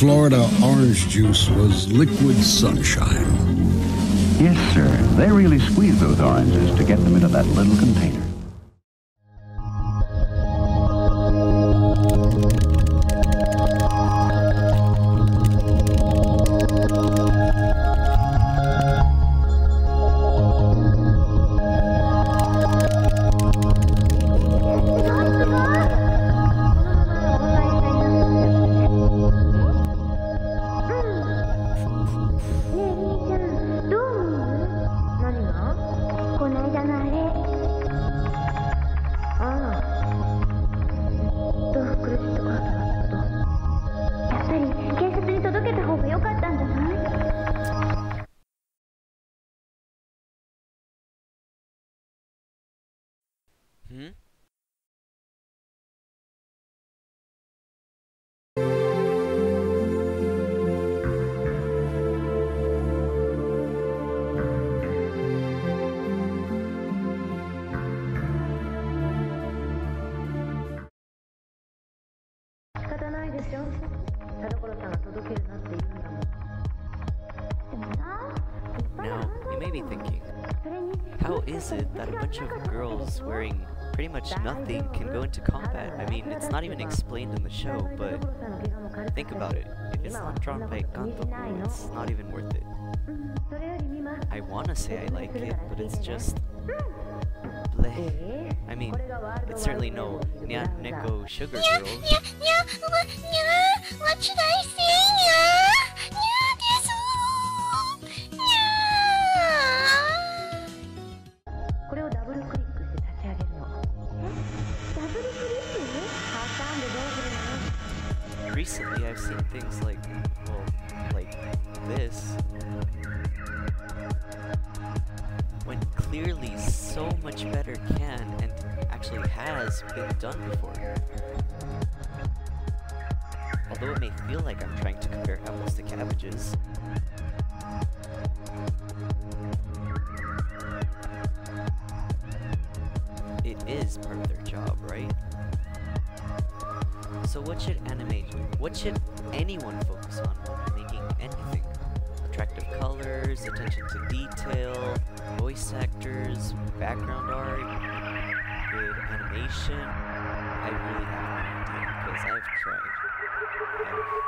Florida orange juice was liquid sunshine. Yes, sir. They really squeeze those oranges to get them into that little container. Hmm? Now, you may be thinking, how is it that a bunch of girls wearing pretty much nothing can go into combat? I mean, it's not even explained in the show, but think about it. If it's not drawn by Kantoku, it's not even worth it. I wanna say I like it, but it's just... bleh. I mean, it's certainly no Nya Neko Sugar Girls. What should I sing? Recently, I've seen things like, well, like this. When clearly so much better can and actually has been done before. Although it may feel like I'm trying to compare apples to cabbages. It is part of their job, right? So what should anime what should anyone focus on when making anything? Attractive colors, attention to detail, voice actors, background art, good animation. I really have no idea because I've tried. I've